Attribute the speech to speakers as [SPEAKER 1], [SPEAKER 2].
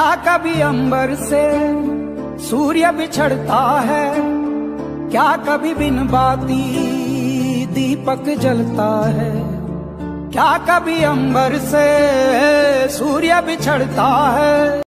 [SPEAKER 1] क्या कभी अंबर से सूर्य बिछड़ता है, क्या कभी बिन बाती दीपक जलता है? क्या कभी अंबर से सूर्य बिछड़ता है